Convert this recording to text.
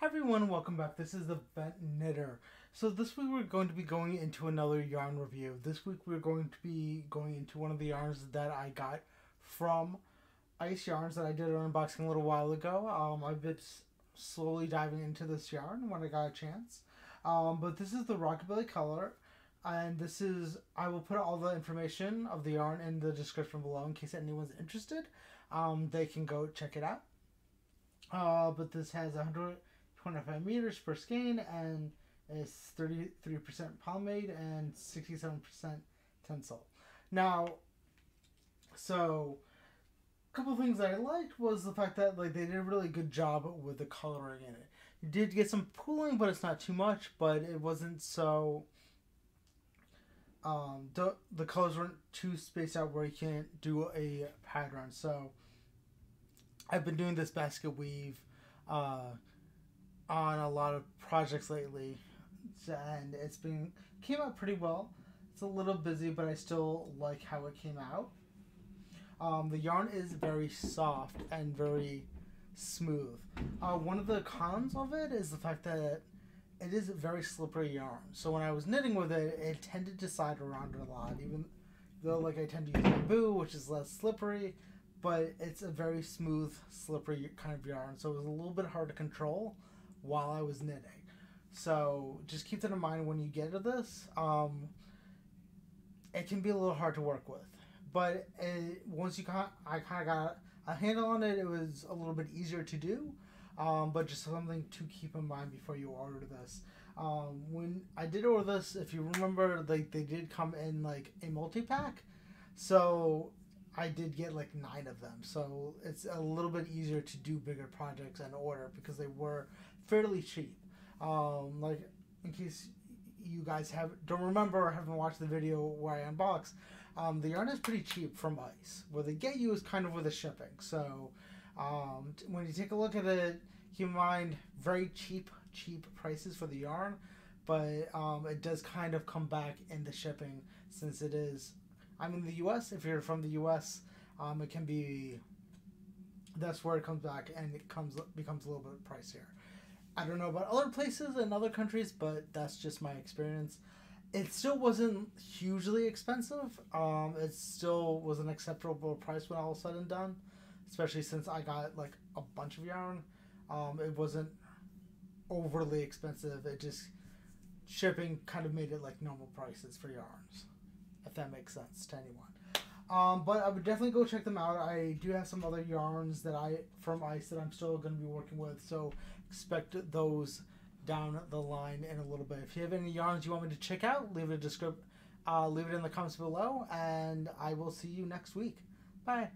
Hi everyone, welcome back. This is the Bent Knitter. So this week we're going to be going into another yarn review. This week we're going to be going into one of the yarns that I got from Ice Yarns that I did an unboxing a little while ago. Um, I've been slowly diving into this yarn when I got a chance. Um, but this is the Rockabilly color. And this is, I will put all the information of the yarn in the description below in case anyone's interested. Um, they can go check it out. Uh, but this has 125 meters per skein and is 33% polyamide and 67% tencel. Now, so a couple things I liked was the fact that like they did a really good job with the coloring in it. You did get some pooling, but it's not too much. But it wasn't so. Um, the the colors weren't too spaced out where you can't do a pattern. So I've been doing this basket weave uh, on a lot of projects lately, and it's been came out pretty well. It's a little busy, but I still like how it came out. Um, the yarn is very soft and very smooth. Uh, one of the cons of it is the fact that it is a very slippery yarn. So when I was knitting with it, it tended to slide around a lot, even though like I tend to use bamboo, which is less slippery but it's a very smooth, slippery kind of yarn, so it was a little bit hard to control while I was knitting. So just keep that in mind when you get to this. Um, it can be a little hard to work with, but it, once you kind, I kind of got a handle on it, it was a little bit easier to do. Um, but just something to keep in mind before you order this. Um, when I did order this, if you remember, like they did come in like a multi pack, so I did get like nine of them, so it's a little bit easier to do bigger projects and order because they were fairly cheap. Um, like in case you guys have don't remember or haven't watched the video where I unbox, um, the yarn is pretty cheap from Ice. Where they get you is kind of with the shipping. So um, when you take a look at it, keep in mind very cheap, cheap prices for the yarn, but um, it does kind of come back in the shipping since it is I'm in the U.S. If you're from the U.S., um, it can be. That's where it comes back, and it comes becomes a little bit pricier. I don't know about other places and other countries, but that's just my experience. It still wasn't hugely expensive. Um, it still was an acceptable price when all said and done, especially since I got like a bunch of yarn. Um, it wasn't overly expensive. It just shipping kind of made it like normal prices for yarns if that makes sense to anyone. Um, but I would definitely go check them out. I do have some other yarns that I from Ice that I'm still going to be working with, so expect those down the line in a little bit. If you have any yarns you want me to check out, leave it a descript, uh, leave it in the comments below, and I will see you next week. Bye.